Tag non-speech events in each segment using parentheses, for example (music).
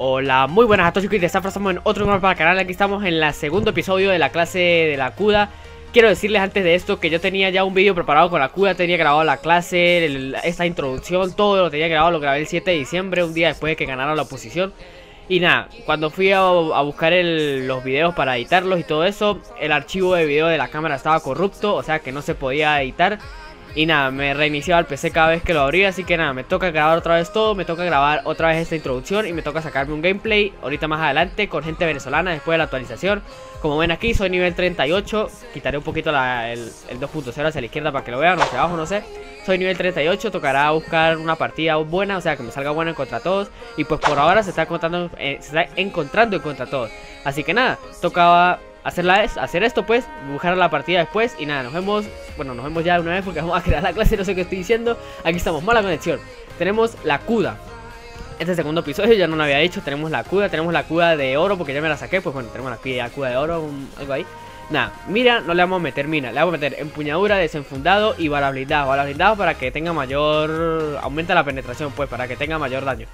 Hola, muy buenas a todos y de estamos en otro nuevo para el canal Aquí estamos en el segundo episodio de la clase de la CUDA Quiero decirles antes de esto que yo tenía ya un vídeo preparado con la CUDA Tenía grabado la clase, esta introducción, todo lo tenía grabado Lo grabé el 7 de diciembre, un día después de que ganara la oposición y nada, cuando fui a, buscar los videos para editarlos y todo eso, el archivo de video de la cámara estaba corrupto, o sea que no se podía editar. Y nada, me reiniciaba el PC cada vez que lo abría, así que nada, me toca grabar otra vez todo, me toca grabar otra vez esta introducción y me toca sacarme un gameplay ahorita más adelante con gente venezolana después de la actualización. Como ven aquí, soy nivel 38, quitaré un poquito el, el 2.0 hacia la izquierda para que lo vean, hacia abajo, no sé. Soy nivel 38, tocará buscar una partida buena, o sea, que me salga buena en contra todos. Y pues por ahora se está encontrando, eh, se está encontrando en contra todos. Así que nada, tocaba hacerla es, hacer esto pues, buscar la partida después y nada, nos vemos, bueno, nos vemos ya una vez porque vamos a crear la clase, no sé qué estoy diciendo, aquí estamos, mala conexión, tenemos la CUDA, este segundo episodio ya no lo había dicho, tenemos la CUDA, tenemos la CUDA de oro porque ya me la saqué, pues bueno, tenemos la CUDA de oro, algo ahí. Nada, mira, no le vamos a meter mina, le vamos a meter empuñadura, desenfundado y. Bala blindado para que tenga mayor... Aumenta la penetración, pues, para que tenga mayor daño.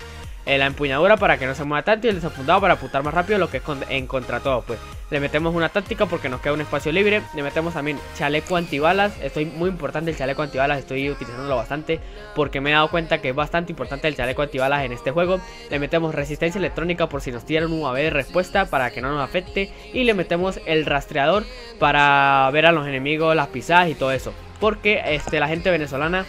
La empuñadura para que no se mueva tanto y el desenfundado para apuntar más rápido lo que es en contra todo, pues. Le metemos una táctica porque nos queda un espacio libre. Le metemos también chaleco antibalas. Estoy muy importante el chaleco antibalas, estoy utilizándolo bastante porque me he dado cuenta que es bastante importante el chaleco antibalas en este juego. Le metemos resistencia electrónica por si nos tiran un UAV de respuesta para que no nos afecte. Y le metemos el rastreador para ver a los enemigos, las pisadas y todo eso. Porque este, la gente venezolana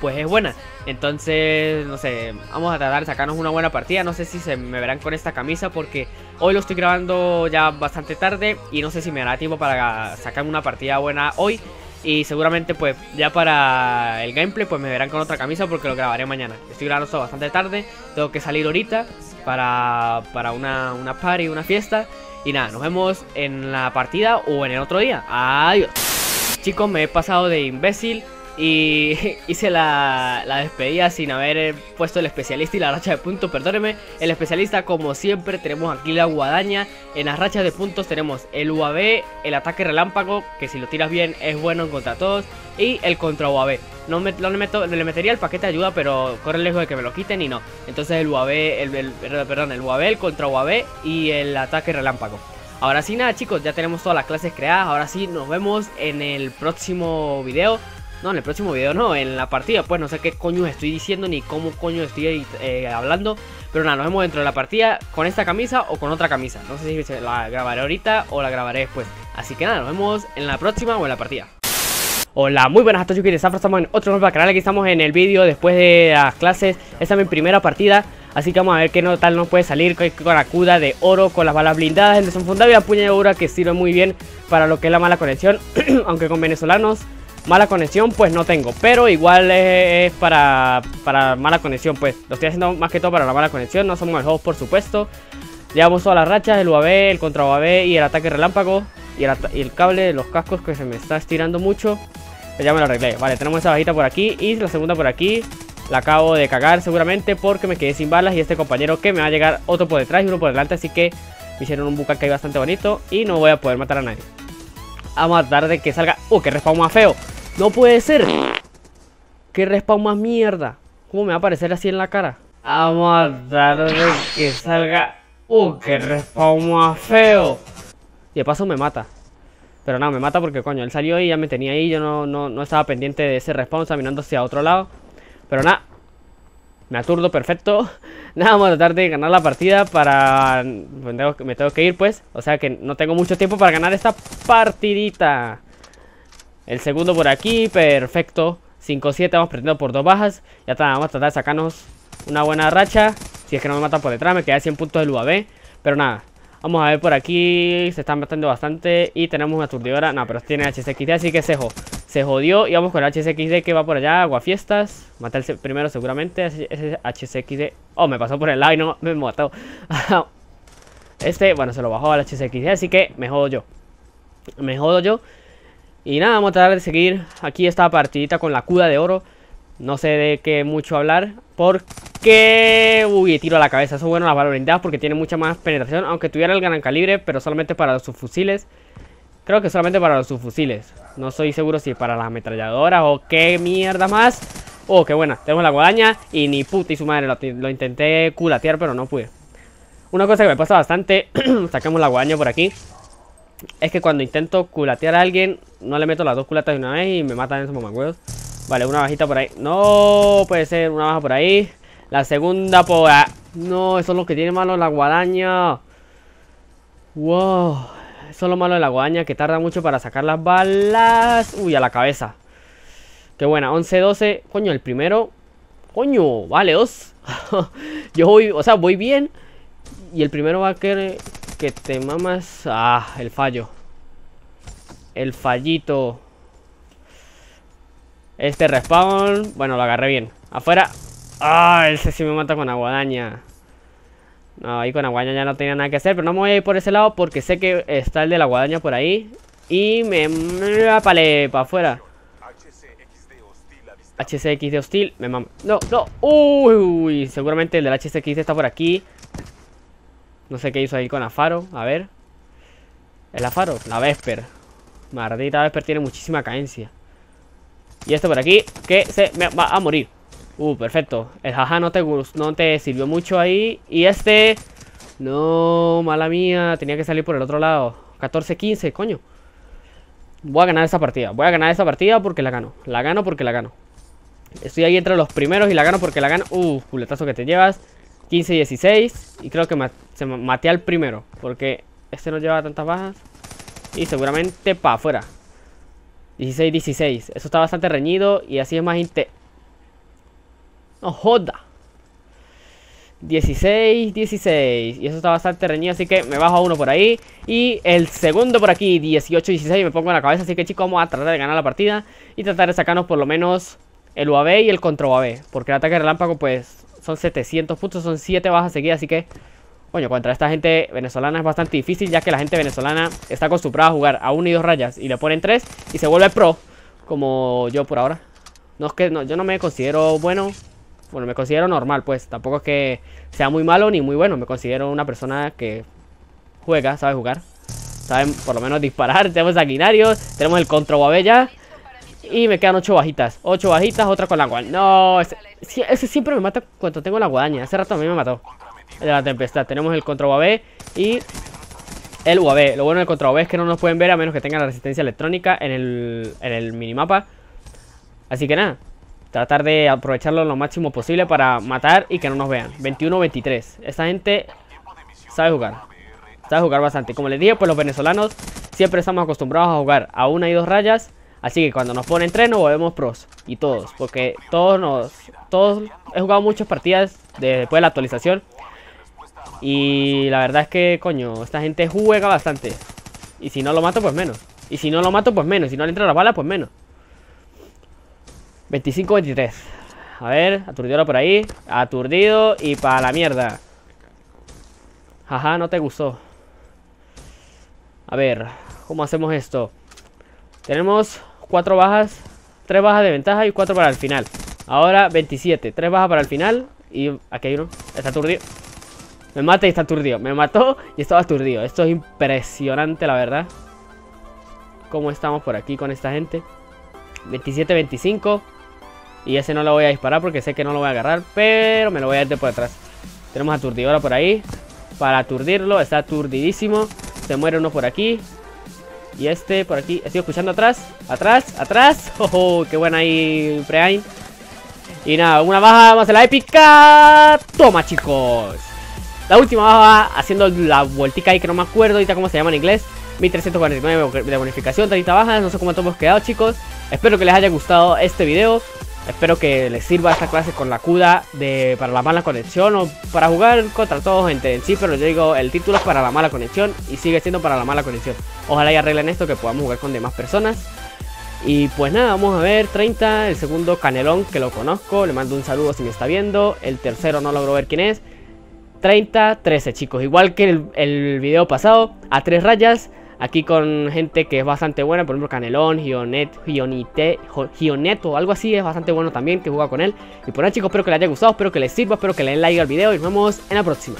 pues es buena. Entonces, no sé, vamos a tratar de sacarnos una buena partida. No sé si se me verán con esta camisa porque hoy lo estoy grabando ya bastante tarde y no sé si me dará tiempo para sacar una partida buena hoy. Y seguramente pues ya para el gameplay pues me verán con otra camisa porque lo grabaré mañana. Estoy grabando esto bastante tarde, tengo que salir ahorita para, para una, una party, una fiesta. Y nada, nos vemos en la partida o en el otro día. Adiós. Chicos, me he pasado de imbécil y (laughs) hice la, despedida sin haber puesto el especialista y la racha de puntos, perdóneme. El especialista como siempre tenemos aquí la guadaña. En las rachas de puntos tenemos el UAV, el ataque relámpago Que si lo tiras bien es bueno en contra todos Y el contra UAV no, me, le, meto, le metería el paquete de ayuda pero corre lejos de que me lo quiten y no. Entonces el UAV, el, perdón, el UAV, el contra UAV y el ataque relámpago. Ahora sí nada chicos, ya tenemos todas las clases creadas. Ahora sí nos vemos en el próximo video no, en el próximo video no, en la partida, pues no sé qué coño estoy diciendo ni cómo coño estoy eh, hablando. Pero nada, nos vemos dentro de la partida con esta camisa o con otra camisa. No sé si la grabaré ahorita o la grabaré después. Así que nada, nos vemos en la próxima o en la partida. Hola, muy buenas a todos chicos, estamos en otro nuevo canal, aquí estamos en el vídeo después de las clases, esta es mi primera partida, así que vamos a ver qué no tal nos puede salir con la CUDA de oro, con las balas blindadas, el desenfundado y la puñadura que sirve muy bien para lo que es la mala conexión, (clears throat) aunque con venezolanos Mala conexión pues no tengo. Pero igual es, para, para mala conexión pues. Lo estoy haciendo más que todo para la mala conexión. No somos el host por supuesto. Llevamos todas las rachas, el UAV, el contra UAV y el ataque relámpago y el, cable de los cascos que se me está estirando mucho. Pues ya me lo arreglé. Vale, tenemos esa bajita por aquí y la segunda por aquí. La acabo de cagar seguramente porque me quedé sin balas Y este compañero que me va a llegar otro por detrás y uno por delante Así que me hicieron un bucaque bastante bonito Y no voy a poder matar a nadie. Vamos a tratar de que salga... ¡Uh, qué respawn más feo! No puede ser. Qué respawn más mierda. ¿Cómo me va a aparecer así en la cara? Vamos a dar de que salga... ¡Uh, qué respawn más feo! Y de paso me mata. Pero no, me mata porque coño, él salió y ya me tenía ahí. Yo no, no, estaba pendiente de ese respawn, caminando hacia otro lado. Pero nada, me aturdo perfecto. (laughs) Nada, vamos a tratar de ganar la partida para... Me tengo que ir pues. O sea que no tengo mucho tiempo para ganar esta partidita. El segundo por aquí, perfecto. 5-7, vamos perdiendo por dos bajas. Ya está, vamos a tratar de sacarnos una buena racha. Si es que no me matan por detrás, me queda 100 puntos del UAV Pero nada, vamos a ver por aquí. Se están matando bastante Y tenemos una aturdidora, no, pero tiene HCXD Así que se, se jodió, y vamos con el HCXD Que va por allá, aguafiestas. Maté el primero seguramente, ese HCXD Oh, me pasó por el lado y no me mató. (laughs) Este, bueno, se lo bajó al HCXD Así que me jodo yo. Me jodo yo y nada, vamos a tratar de seguir aquí esta partidita con la cuda de oro. No sé de qué mucho hablar. Porque... Uy, tiro a la cabeza. Eso es bueno las balas porque tiene mucha más penetración. Aunque tuviera el gran calibre, pero solamente para los subfusiles. Creo que solamente para los subfusiles. No estoy seguro si para las ametralladoras o qué mierda más. Oh, qué buena. Tenemos la guadaña y ni puta y su madre. Lo, intenté culatear, pero no pude. Una cosa que me pasa bastante, (clears throat) sacamos la guadaña por aquí, es que cuando intento culatear a alguien, no le meto las dos culatas de una vez y me matan esos mamacuedos. Vale, una bajita por ahí. No, puede ser una baja por ahí. La segunda por. No, eso es lo que tiene malo la guadaña. Wow. Eso es lo malo de la guadaña, que tarda mucho para sacar las balas. Uy, a la cabeza. Qué buena, 11-12. Coño, el primero. Coño, vale, dos. (laughs) Yo voy, o sea, voy bien. Y el primero va a querer que te mamas. Ah, el fallo. El fallito. Este respawn. Bueno, lo agarré bien. Afuera. Ah, ese sí me mata con aguadaña. No, ahí con aguadaña ya no tenía nada que hacer. Pero no me voy a ir por ese lado porque sé que está el de la guadaña por ahí. Y me... Pale, para afuera. HCX de hostil, me mama. No, no, uy, seguramente el del HCX está por aquí. No sé qué hizo ahí con Afaro, a ver. El Afaro, la Vesper. Maldita Vesper tiene muchísima caencia. Y este por aquí, que se me va a morir. Uh, perfecto. El jaja no te, no te sirvió mucho ahí. Y este... No, mala mía. Tenía que salir por el otro lado. 14-15, coño. Voy a ganar esa partida. Voy a ganar esa partida porque la gano. La gano porque la gano. Estoy ahí entre los primeros y la gano porque la gano. Uh, culetazo que te llevas. 15-16. Y creo que se maté al primero. Porque este no lleva tantas bajas. Y seguramente para afuera. 16-16. Eso está bastante reñido. Y así es más inte... No joda. 16-16. Y eso está bastante reñido. Así que me bajo a uno por ahí. Y el segundo por aquí. 18-16. Me pongo en la cabeza. Así que chicos, vamos a tratar de ganar la partida. Y tratar de sacarnos por lo menos el UAV y el contra UAV. Porque el ataque relámpago, pues, son 700 puntos, son 7 bajas seguidas. Así que, coño, contra esta gente venezolana es bastante difícil. Ya que la gente venezolana está acostumbrada a jugar a 1 y 2 rayas. Y le ponen 3 y se vuelve pro. Como yo por ahora. No es que no, yo no me considero bueno. Bueno, me considero normal, pues. Tampoco es que sea muy malo ni muy bueno. Me considero una persona que juega, sabe jugar. Saben por lo menos disparar. Tenemos sanguinarios. Tenemos el contra ya. Y me quedan 8 bajitas. 8 bajitas, otra con la guadaña No, ese, siempre me mata cuando tengo la guadaña. Hace rato a mí me mató. De la tempestad, tenemos el contra UAV Y el UAV Lo bueno del contra UAV es que no nos pueden ver a menos que tengan la resistencia electrónica en el, en el minimapa. Así que nada Tratar de aprovecharlo lo máximo posible para matar y que no nos vean. 21-23 Esta gente sabe jugar. Sabe jugar bastante. Como les dije, pues los venezolanos siempre estamos acostumbrados a jugar a una y dos rayas Así que cuando nos ponen tres nos volvemos pros. Y todos. Porque todos nos... Todos... He jugado muchas partidas después de la actualización. Y la verdad es que, coño, esta gente juega bastante. Y si no lo mato, pues menos. Y si no lo mato, pues menos. Si no le entra la bala, pues menos. 25-23. A ver, aturdido por ahí. Aturdido y para la mierda. Ajá, no te gustó. A ver, ¿cómo hacemos esto? Tenemos Cuatro bajas, tres bajas de ventaja y cuatro para el final. Ahora 27, tres bajas para el final y aquí hay uno, está aturdido. Me mata y está aturdido, me mató y estaba aturdido. Esto es impresionante la verdad. Cómo estamos por aquí con esta gente. 27-25 y ese no lo voy a disparar porque sé que no lo voy a agarrar, pero me lo voy a ir por detrás. Tenemos aturdidora por ahí. Para aturdirlo, está aturdidísimo. Se muere uno por aquí. Y este por aquí, estoy escuchando atrás, atrás, atrás. (laughs) ¡Oh, qué buena ahí, Preain! Y nada, una baja, vamos a la épica. Toma, chicos. La última baja, haciendo la vueltica ahí que no me acuerdo ahorita cómo se llama en inglés. 1349 de bonificación, 30 bajas, no sé cómo hemos quedado, chicos. Espero que les haya gustado este video. Espero que les sirva esta clase con la CUDA de, para la mala conexión o para jugar contra todos gente en sí, pero yo digo, el título es para la mala conexión y sigue siendo para la mala conexión. Ojalá y arreglen esto, que podamos jugar con demás personas. Y pues nada, vamos a ver, 30, el segundo Canelón, que lo conozco, le mando un saludo si me está viendo, el tercero no logro ver quién es. 30, 13 chicos, igual que el, el video pasado, a tres rayas, Aquí con gente que es bastante buena, por ejemplo Canelón, Gionet, Gionite, Gioneto, algo así, es bastante bueno también que juega con él. Y por nada chicos, espero que les haya gustado, espero que les sirva, espero que le den like al video y nos vemos en la próxima.